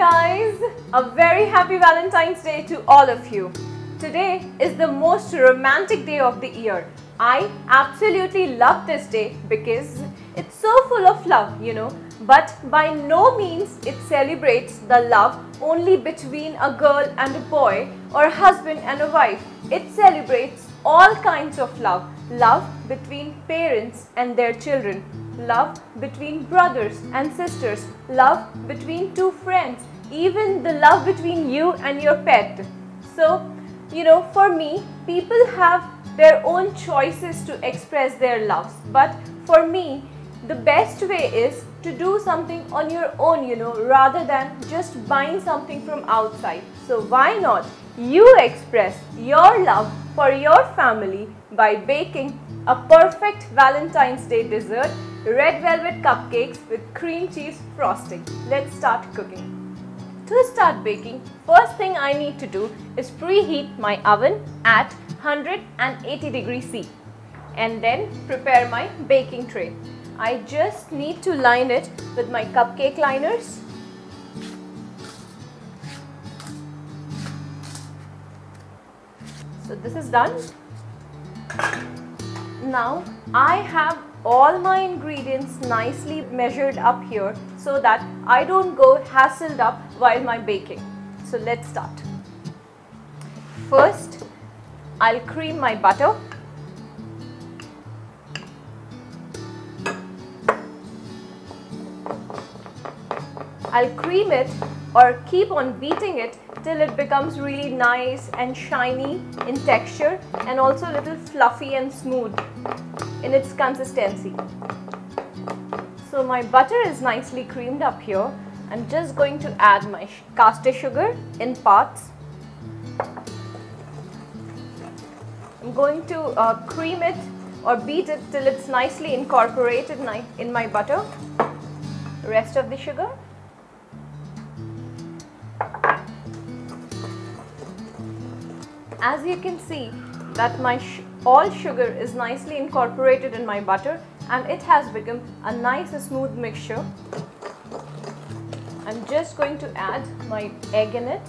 guys! A very happy Valentine's Day to all of you. Today is the most romantic day of the year. I absolutely love this day because it's so full of love, you know. But by no means it celebrates the love only between a girl and a boy or a husband and a wife. It celebrates all kinds of love. Love between parents and their children. Love between brothers and sisters. Love between two friends. Even the love between you and your pet. So, you know, for me, people have their own choices to express their loves. But for me, the best way is to do something on your own, you know, rather than just buying something from outside. So why not you express your love for your family by baking a perfect Valentine's Day dessert, red velvet cupcakes with cream cheese frosting. Let's start cooking. To start baking, first thing I need to do is preheat my oven at 180 degrees C and then prepare my baking tray. I just need to line it with my cupcake liners. So this is done. Now I have all my ingredients nicely measured up here so that I don't go hassled up while my baking. So let's start. First, I'll cream my butter. I'll cream it or keep on beating it till it becomes really nice and shiny in texture and also a little fluffy and smooth in its consistency. So my butter is nicely creamed up here. I'm just going to add my caster sugar in parts. I'm going to uh, cream it or beat it till it's nicely incorporated in my butter. Rest of the sugar. As you can see that my all sugar is nicely incorporated in my butter and it has become a nice smooth mixture. I'm just going to add my egg in it.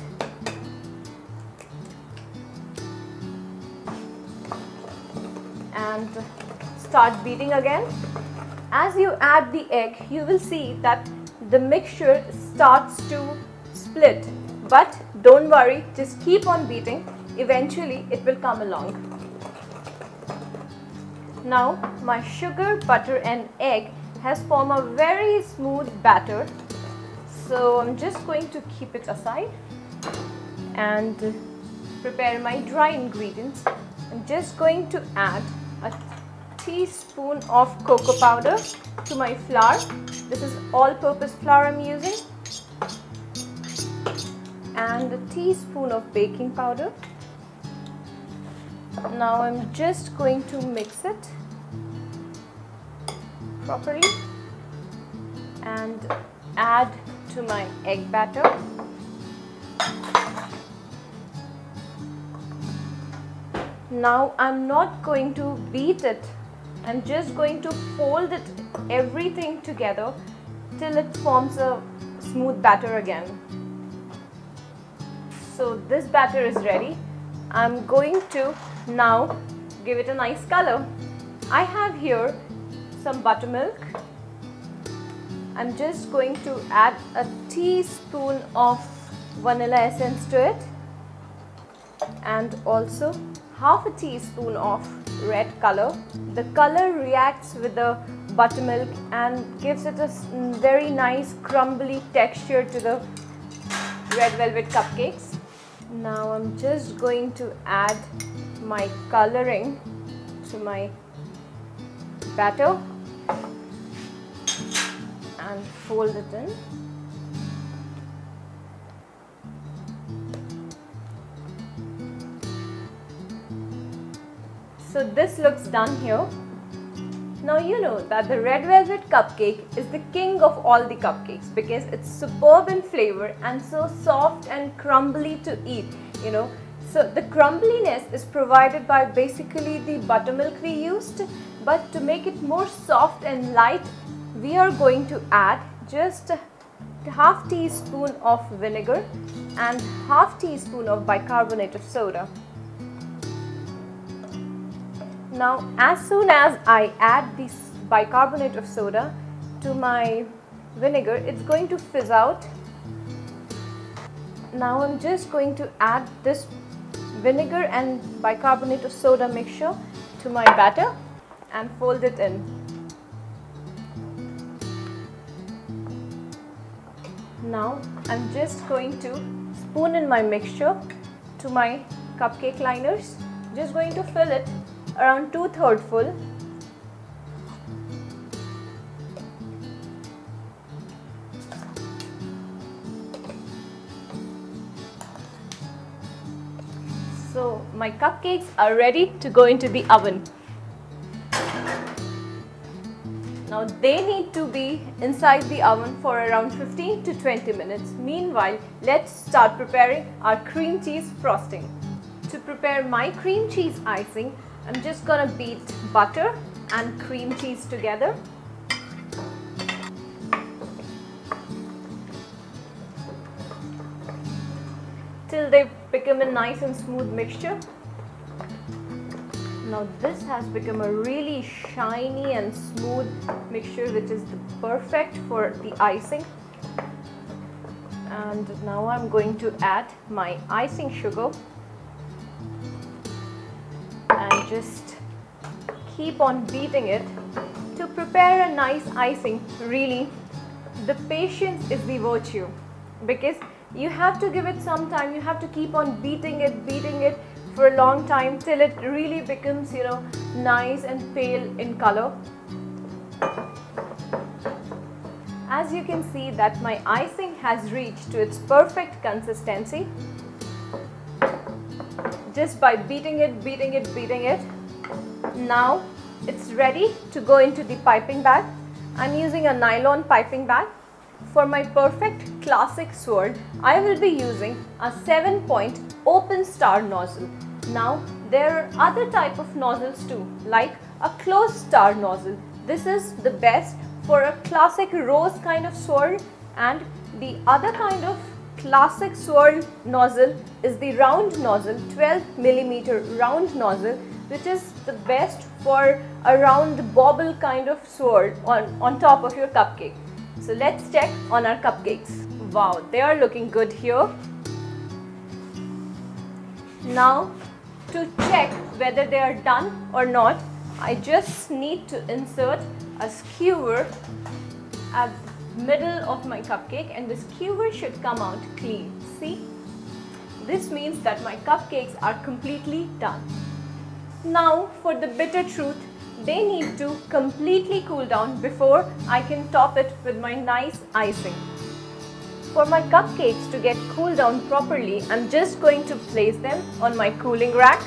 And start beating again. As you add the egg, you will see that the mixture starts to split. But don't worry, just keep on beating. Eventually, it will come along. Now my sugar, butter and egg has formed a very smooth batter. So I'm just going to keep it aside and prepare my dry ingredients. I'm just going to add a teaspoon of cocoa powder to my flour. This is all-purpose flour I'm using. And a teaspoon of baking powder now I'm just going to mix it properly and add to my egg batter. Now I'm not going to beat it. I'm just going to fold it everything together till it forms a smooth batter again. So this batter is ready. I'm going to now give it a nice color. I have here some buttermilk. I'm just going to add a teaspoon of vanilla essence to it and also half a teaspoon of red color. The color reacts with the buttermilk and gives it a very nice crumbly texture to the red velvet cupcakes. Now I'm just going to add my coloring to my batter and fold it in. So this looks done here. Now you know that the red velvet cupcake is the king of all the cupcakes because it's superb in flavor and so soft and crumbly to eat. You know, so the crumbliness is provided by basically the buttermilk we used but to make it more soft and light we are going to add just half teaspoon of vinegar and half teaspoon of bicarbonate of soda. Now as soon as I add this bicarbonate of soda to my vinegar, it's going to fizz out. Now I'm just going to add this vinegar and bicarbonate of soda mixture to my batter and fold it in. Now I'm just going to spoon in my mixture to my cupcake liners. Just going to fill it around two-third full. So my cupcakes are ready to go into the oven. Now they need to be inside the oven for around 15 to 20 minutes. Meanwhile, let's start preparing our cream cheese frosting. To prepare my cream cheese icing, I'm just gonna beat butter and cream cheese together. Till they become a nice and smooth mixture. Now this has become a really shiny and smooth mixture which is perfect for the icing. And now I'm going to add my icing sugar and just keep on beating it to prepare a nice icing really the patience is the virtue because you have to give it some time. You have to keep on beating it beating it for a long time till it really becomes you know nice and pale in color. As you can see that my icing has reached to its perfect consistency. Just by beating it beating it beating it. Now it's ready to go into the piping bag. I'm using a nylon piping bag for my perfect classic swirl, I will be using a 7 point open star nozzle. Now there are other type of nozzles too like a closed star nozzle. This is the best for a classic rose kind of swirl and the other kind of classic swirl nozzle is the round nozzle 12 millimeter round nozzle which is the best for a round bobble kind of swirl on, on top of your cupcake. So let's check on our cupcakes. Wow, they are looking good here. Now to check whether they are done or not, I just need to insert a skewer at the middle of my cupcake and the skewer should come out clean. See? This means that my cupcakes are completely done. Now for the bitter truth, they need to completely cool down before I can top it with my nice icing. For my cupcakes to get cooled down properly, I'm just going to place them on my cooling rack.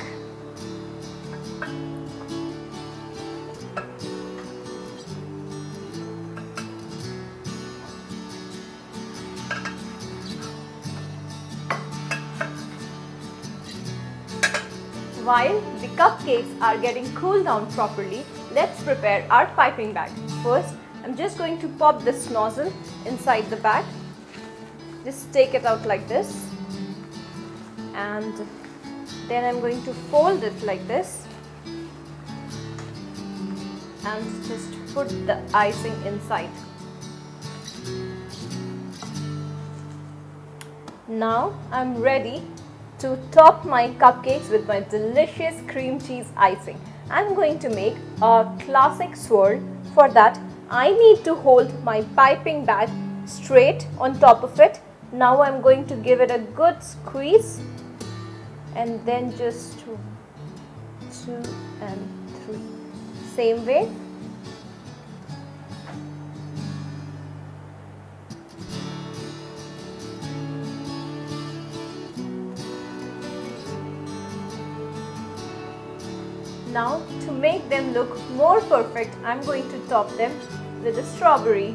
While the cupcakes are getting cooled down properly, let's prepare our piping bag. First, I'm just going to pop this nozzle inside the bag. Just take it out like this. And then I'm going to fold it like this. And just put the icing inside. Now I'm ready to top my cupcakes with my delicious cream cheese icing. I'm going to make a classic swirl. For that, I need to hold my piping bag straight on top of it. Now I'm going to give it a good squeeze and then just two, two and three. Same way Now to make them look more perfect, I'm going to top them with a strawberry.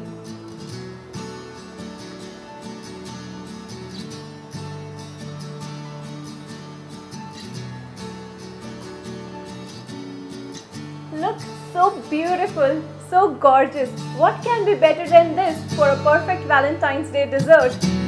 Look so beautiful, so gorgeous. What can be better than this for a perfect Valentine's Day dessert?